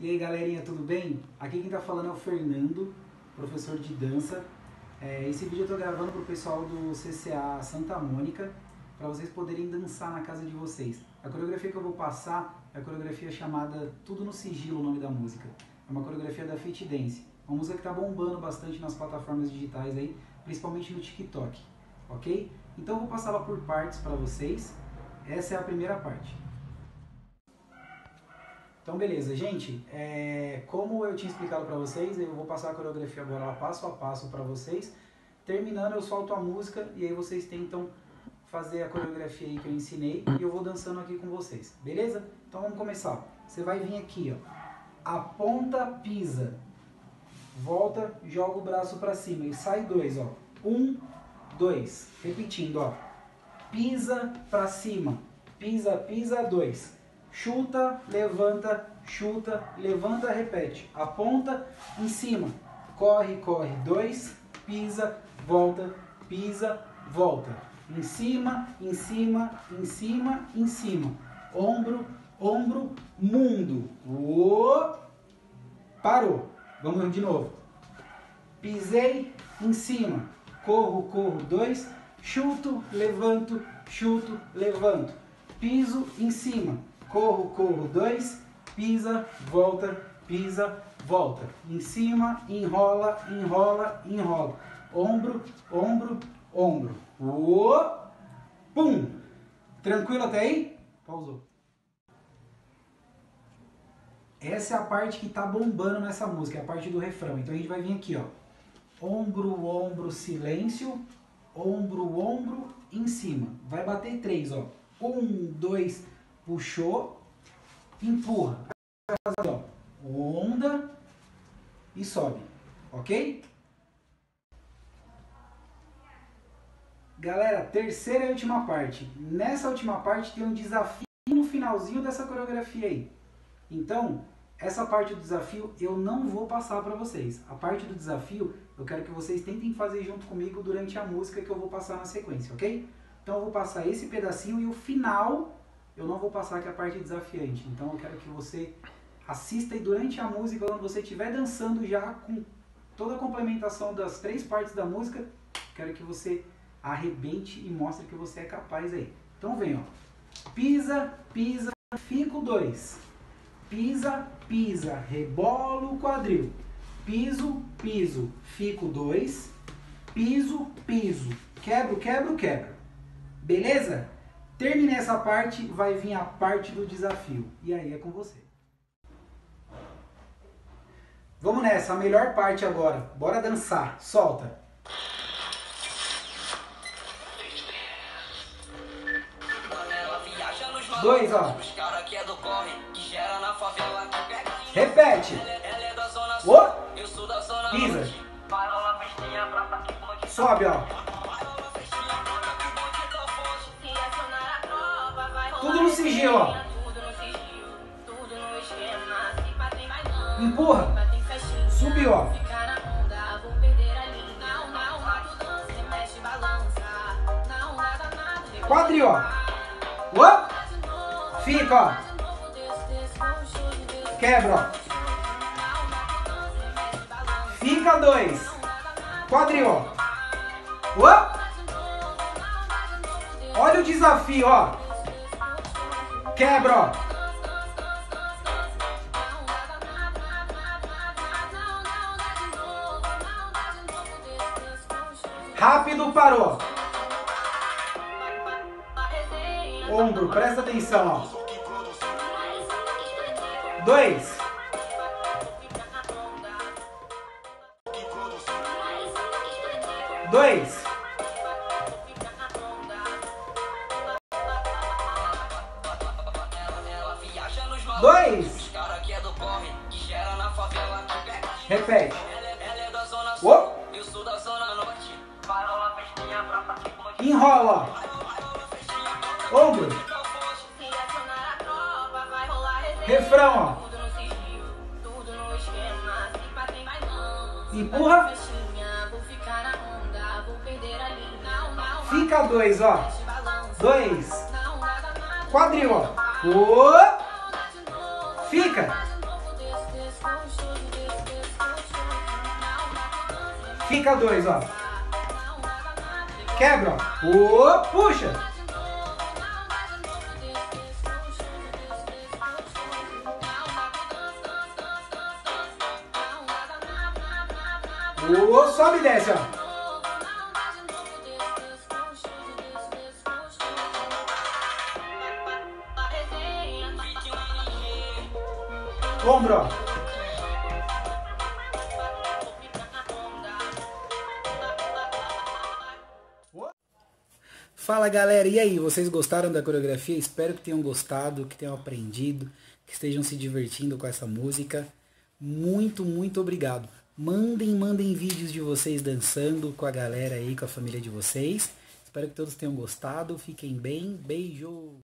E aí galerinha, tudo bem? Aqui quem tá falando é o Fernando, professor de dança. É, esse vídeo eu tô gravando pro pessoal do CCA Santa Mônica, para vocês poderem dançar na casa de vocês. A coreografia que eu vou passar é a coreografia chamada Tudo no Sigilo, o nome da música. É uma coreografia da Fit Dance, uma música que tá bombando bastante nas plataformas digitais aí, principalmente no TikTok, ok? Então eu vou passar ela por partes para vocês. Essa é a primeira parte. Então, beleza, gente. É, como eu tinha explicado para vocês, eu vou passar a coreografia agora passo a passo para vocês. Terminando, eu solto a música e aí vocês tentam fazer a coreografia aí que eu ensinei e eu vou dançando aqui com vocês, beleza? Então vamos começar. Você vai vir aqui, ó. Aponta, pisa. Volta, joga o braço para cima e sai dois, ó. Um, dois. Repetindo, ó. Pisa para cima. Pisa, pisa, dois chuta, levanta, chuta, levanta, repete. Aponta em cima, corre, corre, dois, pisa, volta, pisa, volta. Em cima, em cima, em cima, em cima. Ombro, ombro, mundo. Uou! Parou. Vamos de novo. Pisei em cima. Corro, corro, dois. Chuto, levanto, chuto, levanto. Piso em cima corro, corro, dois, pisa, volta, pisa, volta. Em cima, enrola, enrola, enrola. Ombro, ombro, ombro. Uou, pum. Tranquilo até aí? Pausou. Essa é a parte que tá bombando nessa música, é a parte do refrão. Então a gente vai vir aqui, ó. Ombro, ombro, silêncio. Ombro, ombro, em cima. Vai bater três, ó. Um, dois, três puxou, empurra. Ó, onda e sobe, ok? Galera, terceira e última parte. Nessa última parte tem um desafio no finalzinho dessa coreografia aí. Então, essa parte do desafio eu não vou passar para vocês. A parte do desafio eu quero que vocês tentem fazer junto comigo durante a música que eu vou passar na sequência, ok? Então eu vou passar esse pedacinho e o final eu não vou passar aqui a parte desafiante. Então eu quero que você assista e durante a música, quando você estiver dançando já com toda a complementação das três partes da música, quero que você arrebente e mostre que você é capaz aí. Então vem, ó. Pisa, pisa, fico dois. Pisa, pisa, rebolo o quadril. Piso, piso, fico dois. Piso, piso, quebro, quebro, quebro. Beleza? Terminei essa parte, vai vir a parte do desafio. E aí é com você. Vamos nessa, a melhor parte agora. Bora dançar. Solta. Dois, ó. Repete. O. Pisa. Sobe, ó. Tudo no sigilo, ó. Empurra. Subiu, ó. Quadril, ó. Uop. Fica, ó. Quebra, ó. Fica dois. Quadril, ó. Uop. Olha o desafio, ó. Quebra. Rápido, parou. Ombro, presta atenção, ó. Dois. Dois. Repete. O. Enrola. Ombro. Refrão, ó. Empurra. Fica dois, ó. Dois. Quadril, ó. O. Fica. Fica dois, ó. Quebra, ó. Puxa. Ô, sobe e desce, ó. Ombro, ó. Fala galera, e aí, vocês gostaram da coreografia? Espero que tenham gostado, que tenham aprendido, que estejam se divertindo com essa música. Muito, muito obrigado. Mandem, mandem vídeos de vocês dançando com a galera aí, com a família de vocês. Espero que todos tenham gostado. Fiquem bem. Beijo!